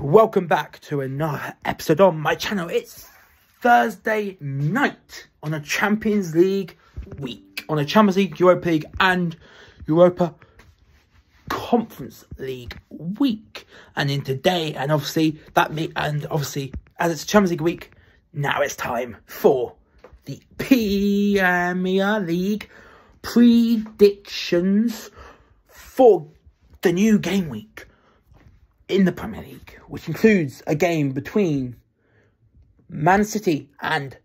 welcome back to another episode on my channel. It's Thursday night on a Champions League week, on a Champions League, Europa League and Europa Conference League week. And in today, and obviously that me and obviously as it's Champions League week, now it's time for the Premier League predictions for the new game week in the Premier League, which includes a game between Man City and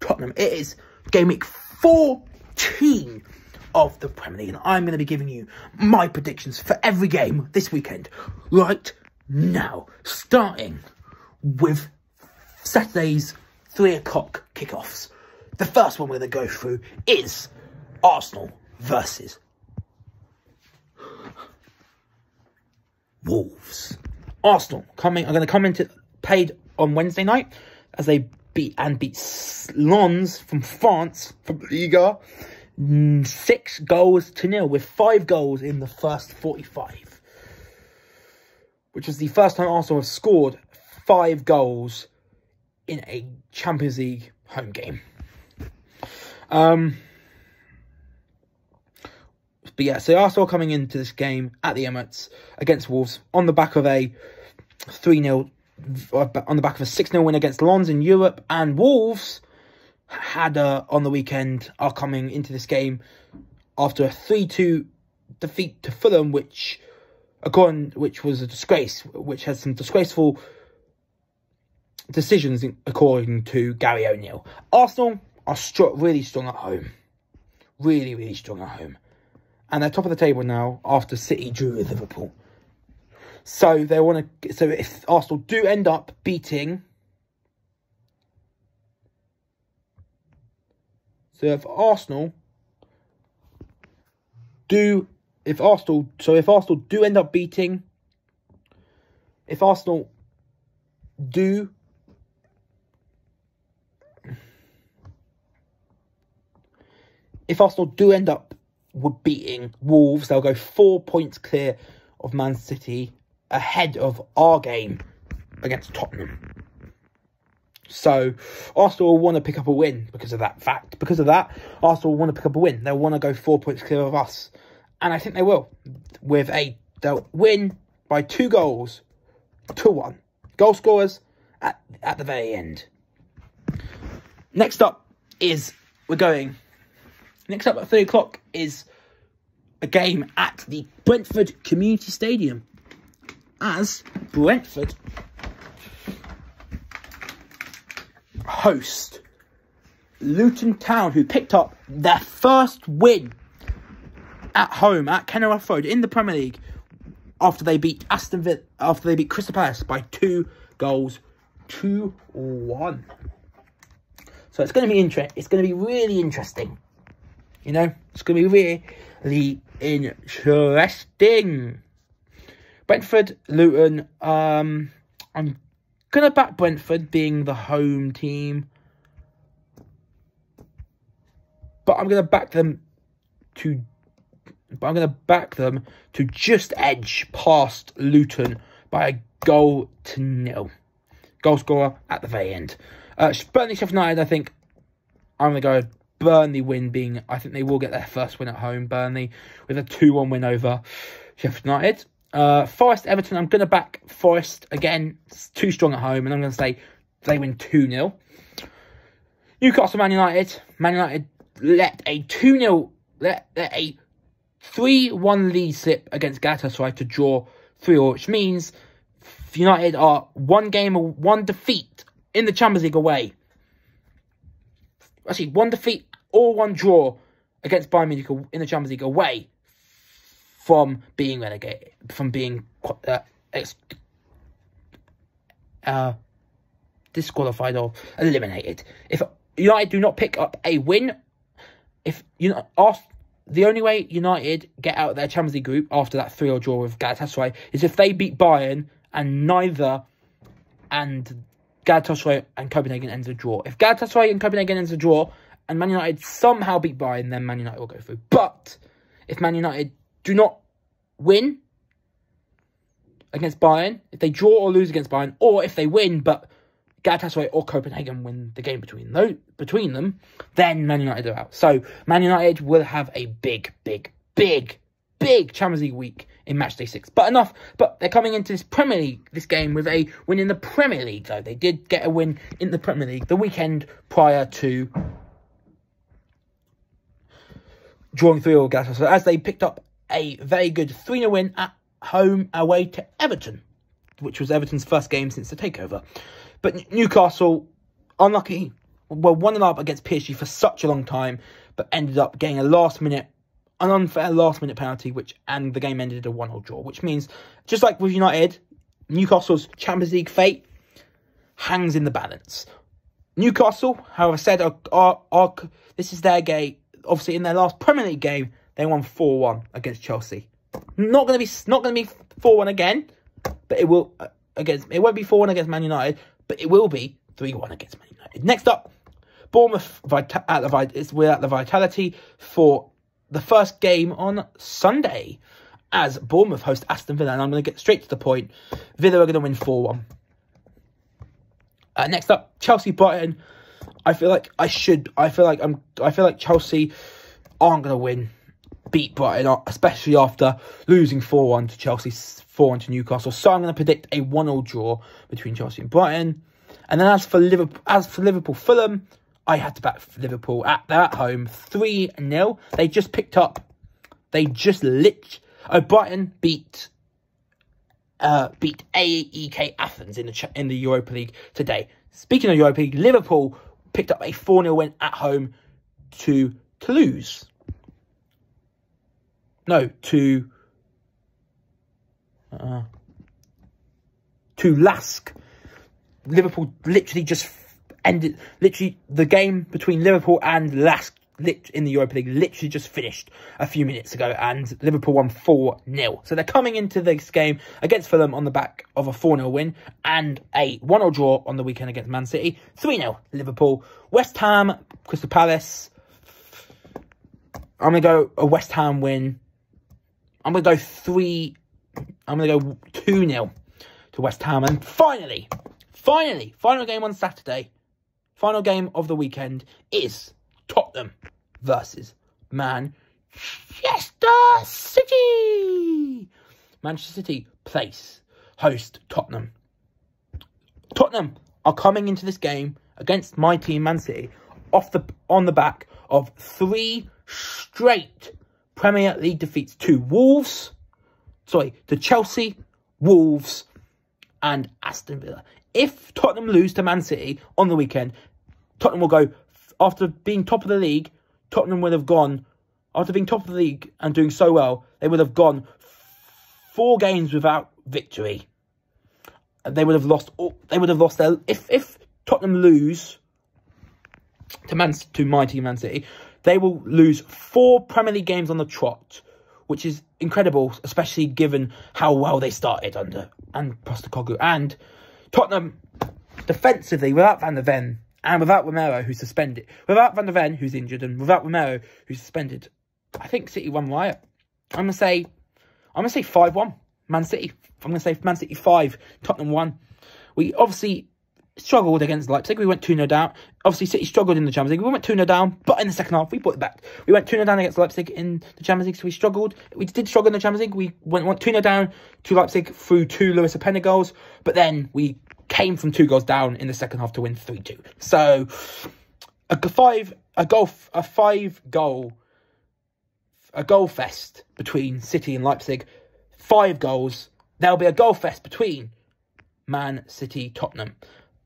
Tottenham. It is game week 14 of the Premier League, and I'm going to be giving you my predictions for every game this weekend right now, starting with Saturday's 3 o'clock kickoffs. The first one we're going to go through is Arsenal versus Wolves. Arsenal coming. I'm going to come into paid on Wednesday night as they beat and beat Lens from France from Liga mm, six goals to nil with five goals in the first 45, which was the first time Arsenal have scored five goals in a Champions League home game. Um, but yeah, so Arsenal coming into this game at the Emirates against Wolves on the back of a 3 0, on the back of a 6 0 win against Lens in Europe. And Wolves had a, on the weekend are coming into this game after a 3 2 defeat to Fulham, which according which was a disgrace, which has some disgraceful decisions according to Gary O'Neill. Arsenal are str- really strong at home. Really, really strong at home and they're top of the table now after City drew with Liverpool. So they want to. So if Arsenal do end up beating, so if Arsenal do, if Arsenal, so if Arsenal do end up beating, if Arsenal do if Arsenal do end up beating Wolves. They'll go four points clear of Man City ahead of our game against Tottenham. So Arsenal want to pick up a win because of that fact. Because of that, Arsenal want to pick up a win. They'll want to go four points clear of us. And I think they will. With a they'll win by two goals to one. Goal scorers at, at the very end. Next up is we're going Next up at 3 o'clock is a game at the Brentford Community Stadium. As Brentford host Luton Town, who picked up their first win at home at Kenilworth Road in the Premier League after they beat Aston Villa, after they beat Crystal Palace by two goals to one. So it's going to be interesting. It's going to be really interesting you know, it's going to be really interesting. Brentford, Luton. Um, I'm going to back Brentford being the home team. But I'm going to back them to... But I'm going to back them to just edge past Luton by a goal to nil. Goal scorer at the very end. Uh, Burnley Sheffield United, I think I'm going to go Burnley win being, I think they will get their first win at home, Burnley, with a 2-1 win over Sheffield United. Uh, Forest, Everton, I'm going to back Forest again. It's too strong at home, and I'm going to say they win 2-0. Newcastle, Man United. Man United let a 2-0, let, let a 3-1 lead slip against Galatasaray to draw 3 0, which means United are one game, one defeat in the Champions League away actually one defeat or one draw against Bayern Munich in the Champions League away from being relegated, from being uh, uh, disqualified or eliminated. If United do not pick up a win, if you know, off, the only way United get out of their Champions League group after that 3 0 draw with Galatasaray is if they beat Bayern and neither and Galatasaray and Copenhagen ends a draw. If Galatasaray and Copenhagen ends a draw, and Man United somehow beat Bayern, then Man United will go through. But if Man United do not win, against Bayern, if they draw or lose against Bayern, or if they win, but Galatasaray or Copenhagen win the game between those, between them, then Man United are out. So Man United will have a big, big, big, big Champions League week in match day six. But enough. But they're coming into this Premier League, this game with a win in the Premier League. Though they did get a win in the Premier League the weekend prior to drawing three all Galatasaray. So as they picked up a very good 3 0 win at home away to Everton, which was Everton's first game since the takeover. But Newcastle, unlucky, were 1 up against PSG for such a long time, but ended up getting a last minute, an unfair last minute penalty, which and the game ended a 1 0 draw, which means, just like with United, Newcastle's Champions League fate hangs in the balance. Newcastle, however, said are, are, are, this is their game. Obviously, in their last Premier League game, they won 4 1 against Chelsea. Not going to be not going to be 4 1 again, but it will uh, against it won't be 4 1 against Man United, but it will be 3 1 against Man United. Next up, Bournemouth at the, we're at the Vitality for the first game on Sunday as Bournemouth host Aston Villa. And I'm going to get straight to the point. Villa are going to win 4 1. Uh, next up, Chelsea Brighton. I feel like I should. I feel like I'm. I feel like Chelsea aren't going to win beat Brighton, especially after losing 4 1 to Chelsea, 4 1 to Newcastle. So I'm going to predict a 1 0 draw between Chelsea and Brighton. And then as for Liverpool, as for Liverpool Fulham, I had to back Liverpool at they're home 3 0. They just picked up, they just lit. Oh, Brighton beat uh, beat AEK Athens in the in the Europa League today. Speaking of Europa League, Liverpool picked up a 4 0 win at home to Toulouse no, to uh, to Lask. Liverpool literally just ended. Literally, the game between Liverpool and Lask in the Europa League literally just finished a few minutes ago, and Liverpool won 4 0. So they're coming into this game against Fulham on the back of a 4 0 win and a 1 0 draw on the weekend against Man City. 3 0 Liverpool. West Ham, Crystal Palace. I'm going to go a West Ham win I'm going to go three. I'm going to go 2 0 to West Ham. And finally, finally, final game on Saturday, final game of the weekend is Tottenham versus Manchester City. Manchester City place host Tottenham. Tottenham are coming into this game against my team Man City off the on the back of three straight Premier League defeats to Wolves, sorry, to Chelsea, Wolves, and Aston Villa. If Tottenham lose to Man City on the weekend, Tottenham will go, after being top of the league, Tottenham would have gone, after being top of the league and doing so well, they would have gone four games without victory. They would have lost, they would have lost their, if, if Tottenham lose to Man, to my team Man City, they will lose four Premier League games on the trot, which is incredible, especially given how well they started under Ange Postecoglou. And Tottenham, defensively, without Van der Ven, and without Romero, who's suspended, without Van der Ven, who's injured, and without Romero, who's suspended, I think City won riot. I'm gonna say, I'm gonna say five one, Man City. I'm gonna say Man City five, Tottenham one. We obviously struggled against Leipzig. We went 2 0 down. Obviously, City struggled in the Champions League. We went 2 0 down, but in the second half, we put it back. We went 2 0 down against Leipzig in the Champions League, so we struggled. We did struggle in the Champions League. We went, went 2 0 down to Leipzig through two Loïs Openda goals, but then we came from two goals down in the second half to win 3 2. So, a five, a goal, a five goal, a goal fest between City and Leipzig. Five goals. There'll be a goal fest between Man City, Tottenham.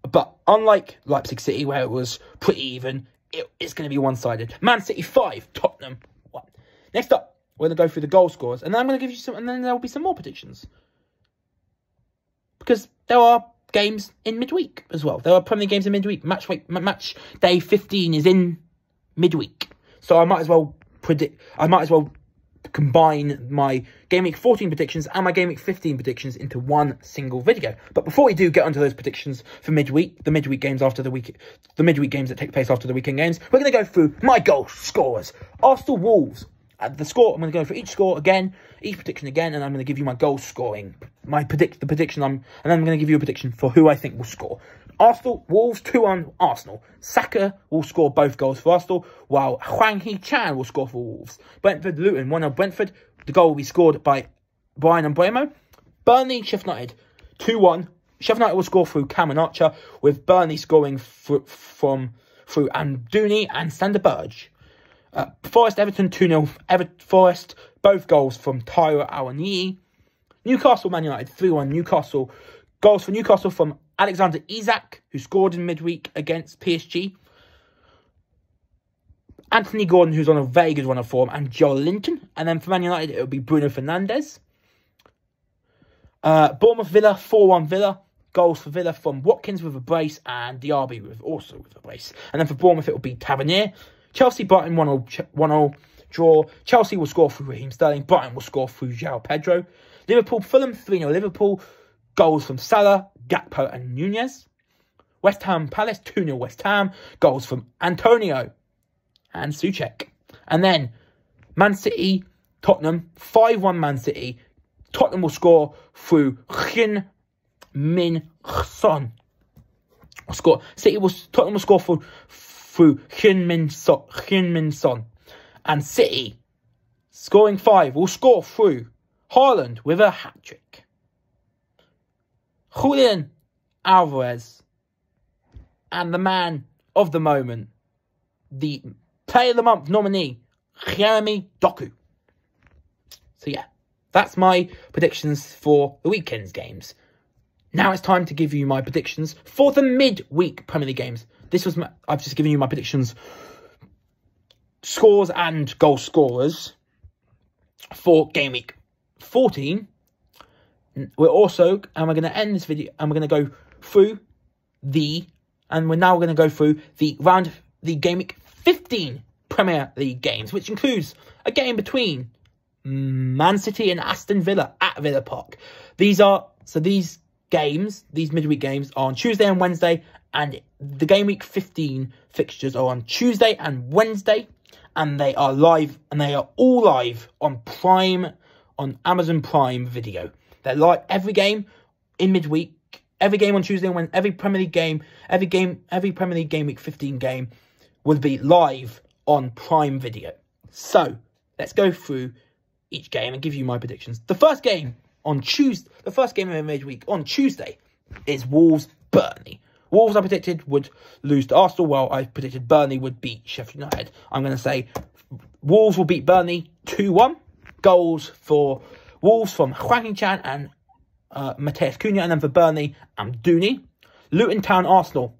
But unlike Leipzig City, where it was pretty even, it, it's going to be one-sided. Man City 5, Tottenham 1. Next up, we're going to go through the goal scores, and then I'm going to give you some, and then there will be some more predictions. Because there are games in midweek as well. There are Premier games in midweek. Match week, match day 15 is in midweek. So I might as well predict, I might as well combine my Game Week 14 predictions and my Game Week 15 predictions into one single video. But before we do get onto those predictions for midweek, the midweek games after the week, the midweek games that take place after the weekend games, we're going to go through my goal scorers. Arsenal Wolves. Uh, the score. I'm going to go for each score again, each prediction again, and I'm going to give you my goal scoring, my predict the prediction. I'm and I'm going to give you a prediction for who I think will score. Arsenal, Wolves 2 on Arsenal. Saka will score both goals for Arsenal, while Hwang Hee Chan will score for Wolves. Brentford, Luton 1 on Brentford. The goal will be scored by Bryan Mbeumo. Burnley, Sheffield United 2 1. Sheffield United will score through Cameron Archer, with Burnley scoring from through Amdouni and Sander Berge. Uh, Forest Everton 2 0. Ever- Forest, both goals from Taiwo Awoniyi. Newcastle Man United 3 1. Newcastle. Goals for Newcastle from Alexander Isak, who scored in midweek against PSG. Anthony Gordon, who's on a very good run of form, and Joelinton. And then for Man United, it will be Bruno Fernandes. Uh, Bournemouth Villa, 4 1 Villa. Goals for Villa from Watkins with a brace and Diaby with also with a brace. And then for Bournemouth, it will be Tavernier. Chelsea, Brighton 1 0 draw. Chelsea will score through Raheem Sterling. Brighton will score through João Pedro. Liverpool, Fulham 3 0 Liverpool. Goals from Salah, Gakpo, and Nunez. West Ham Palace 2 0 West Ham. Goals from Antonio and Soucek. And then Man City, Tottenham 5 1 Man City. Tottenham will score through Hyun Min Son. Score. City will Tottenham will score through through Heung-min Son. Hyun Son. And City scoring five will score through Haaland with a hat trick. Julian Alvarez and the man of the moment, the Player of the Month nominee, Jeremy Doku. So yeah, that's my predictions for the weekend's games. Now it's time to give you my predictions for the midweek Premier League games. This was my, I've just given you my predictions, scores and goal scorers for game week 14 we're also, and we're going to end this video, and we're going to go through the, and we're now going to go through the round, the game week 15 Premier League games, which includes a game between Man City and Aston Villa at Villa Park. These are, so these games, these midweek games are on Tuesday and Wednesday, and the game week 15 fixtures are on Tuesday and Wednesday, and they are live, and they are all live on Prime, on Amazon Prime Video. They're like every game in midweek, every game on Tuesday and when every Premier League game, every game, every Premier League game week 15 game will be live on Prime Video. So let's go through each game and give you my predictions. The first game on Tuesday, the first game of the midweek on Tuesday is Wolves Burnley. Wolves I predicted would lose to Arsenal, while I predicted Burnley would beat Sheffield United. I'm going to say Wolves will beat Burnley 2 1. Goals for Wolves from Hwang Chan and uh, Matheus Cunha, and then for Burnley, Amdouni. Luton Town Arsenal.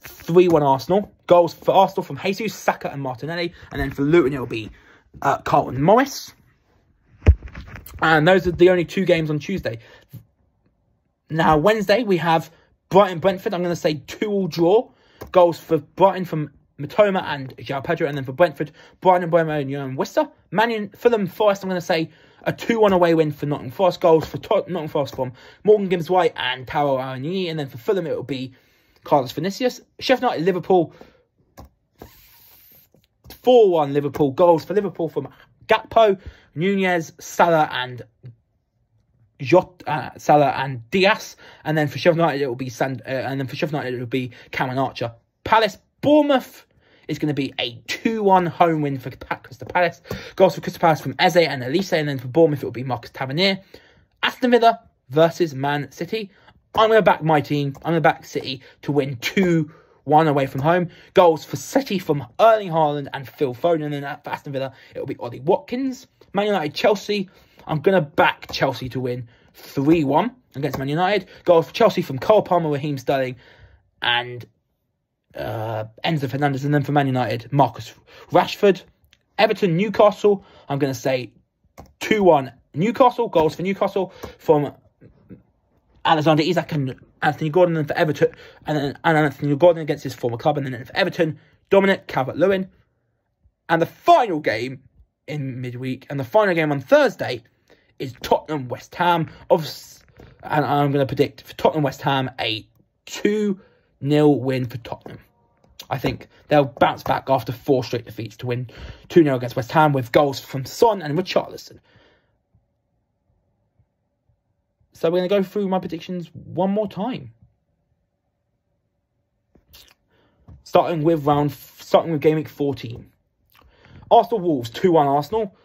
3 1 Arsenal. Goals for Arsenal from Jesus, Saka, and Martinelli. And then for Luton, it'll be uh, Carlton Morris. And those are the only two games on Tuesday. Now, Wednesday, we have Brighton Brentford. I'm going to say 2 all draw. Goals for Brighton from Mitoma and João Pedro, and then for Brentford, Bryan Mbeumo and Yoane Wissa. Manion, Fulham Forest, I'm going to say a 2-1 away win for Nottingham Forest. Goals for Tot- Nottingham Forest from Morgan Gibbs-White and Taiwo Awoniyi, and then for Fulham it will be Carlos Vinicius. Sheffield United, Liverpool, 4-1 Liverpool. Goals for Liverpool from Gakpo, Nunez, Salah and Jot, uh, Salah and Diaz, and then for Sheffield United it will be Sand, uh, and then for Sheffield United it will be Cameron Archer. Palace Bournemouth is going to be a 2-1 home win for Crystal Palace. Goals for Crystal Palace from Eze and Olise, and then for Bournemouth it will be Marcus Tavernier. Aston Villa versus Man City. I'm going to back my team. I'm going to back City to win 2 1 away from home. Goals for City from Erling Haaland and Phil Foden. And then for Aston Villa, it'll be Ollie Watkins. Man United, Chelsea. I'm going to back Chelsea to win 3 1 against Man United. Goals for Chelsea from Cole Palmer, Raheem Sterling, and uh, Enzo Fernandez, and then for Man United, Marcus Rashford. Everton, Newcastle, I'm going to say 2 1 Newcastle. Goals for Newcastle from Alexander Isak and Anthony Gordon, and for Everton, and, then, and Anthony Gordon against his former club, and then for Everton, Dominic Calvert Lewin. And the final game in midweek, and the final game on Thursday is Tottenham West Ham. Of, and I'm going to predict for Tottenham West Ham a 2 nil win for Tottenham. I think they'll bounce back after four straight defeats to win 2 0 against West Ham with goals from Son and Richarlison. So we're going to go through my predictions one more time. Starting with round, starting with game week 14. Arsenal Wolves 2 1 Arsenal.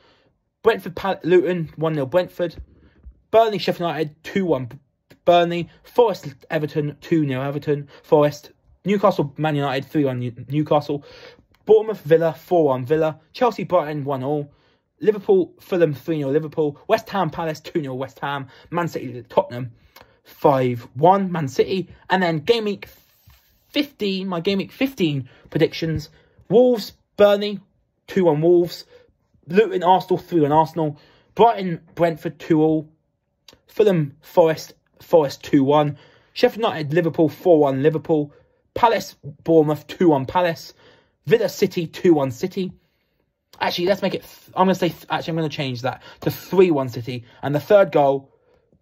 Brentford Luton 1 0 Brentford. Burnley Sheffield United 2 1 Burnley. Forest Everton 2 0 Everton. Forest. Newcastle Man United 3 1 Newcastle. Bournemouth Villa 4 1 Villa. Chelsea Brighton 1 0. Liverpool Fulham 3 0 Liverpool. West Ham Palace 2 0 West Ham. Man City Tottenham 5 1 Man City. And then game week 15, my game week 15 predictions Wolves Burnley 2 1 Wolves. Luton Arsenal 3 1 Arsenal. Brighton Brentford 2 0. Fulham Forest Forest 2 1. Sheffield United Liverpool 4 1 Liverpool. Palace Bournemouth 2 1 Palace. Villa City 2 1 City. Actually, let's make it. I'm going to say. Actually, I'm going to change that to 3 1 City. And the third goal,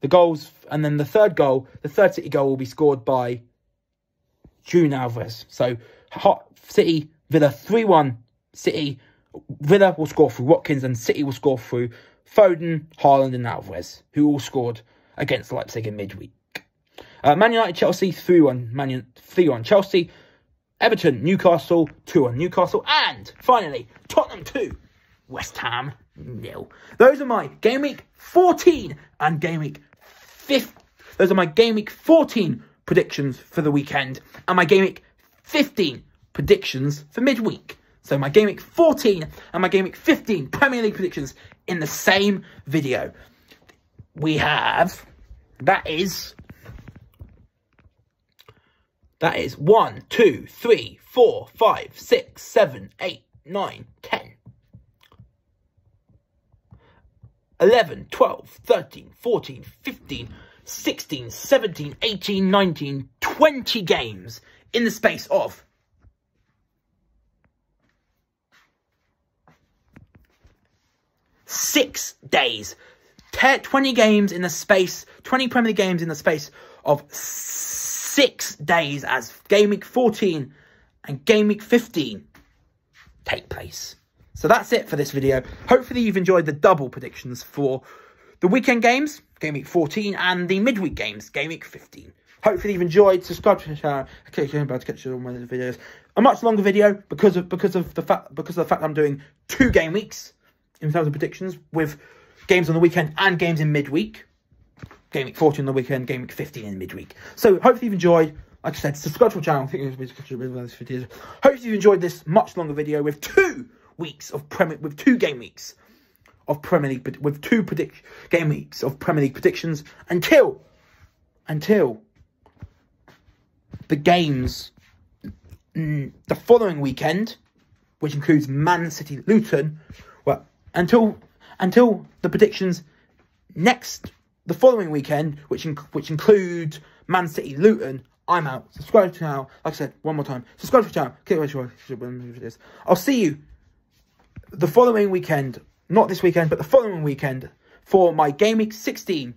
the goals, and then the third goal, the third City goal will be scored by June Alvarez. So, Hot City, Villa 3 1 City. Villa will score through Watkins, and City will score through Foden, Haaland, and Alvarez, who all scored against Leipzig in midweek. Uh, Man United, Chelsea 3 1. Man 3 1 Chelsea. Everton, Newcastle 2 1 Newcastle. And finally, Tottenham 2, West Ham nil. Those are my game week 14 and game week 5. Those are my game week 14 predictions for the weekend and my game week 15 predictions for midweek. So my game week 14 and my game week 15 Premier League predictions in the same video. We have, that is, that is 1, 2, 3, 4, 5, 6, 7, 8, 9, 10. 11, 12, 13, 14, 15, 16, 17, 18, 19, 20 games in the space of six days. 20 games in the space, 20 Premier League games in the space of six days as game week 14 and game week 15 take place. So that's it for this video. Hopefully you've enjoyed the double predictions for the weekend games, game week 14, and the midweek games, game week 15. Hopefully you've enjoyed. Subscribe to the channel. Okay, I'm about to catch of the videos. A much longer video because of because of the fact because of the fact I'm doing two game weeks in terms of predictions with games on the weekend and games in midweek. Game week 14 on the weekend, game week 15 in midweek. So hopefully you've enjoyed. Like I said, subscribe to my channel. I think videos. Hopefully you've enjoyed this much longer video with two weeks of Premier with two game weeks of Premier League with two predict game weeks of Premier League predictions until until the games the following weekend, which includes Man City Luton. Until until the predictions next the following weekend, which which includes Man City Luton. I'm out. Subscribe to the channel. Like I said, one more time. Subscribe to the channel. I'll see you the following weekend, not this weekend, but the following weekend, for my Game Week 16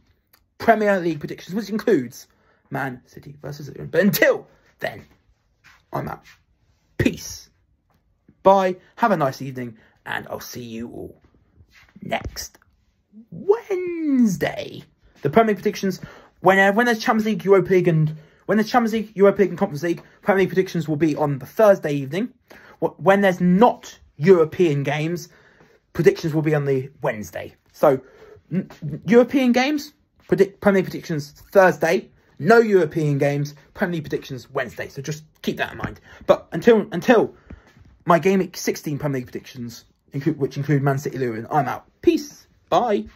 Premier League predictions, which includes Man City versus Luton. But until then, I'm out. Peace. Bye. Have a nice evening, and I'll see you all next Wednesday. The Premier League predictions, when, uh, when there's Champions League, Europa League, and when there's Champions League, Europa League, and Conference League, Premier League predictions will be on the Thursday evening. When there's not European games, predictions will be on the Wednesday. So, European games, predict Premier League predictions Thursday. No European games, Premier League predictions Wednesday. So just keep that in mind. But until until my game 16 Premier League predictions, which include Man City Luton, I'm out. Peace. Bye.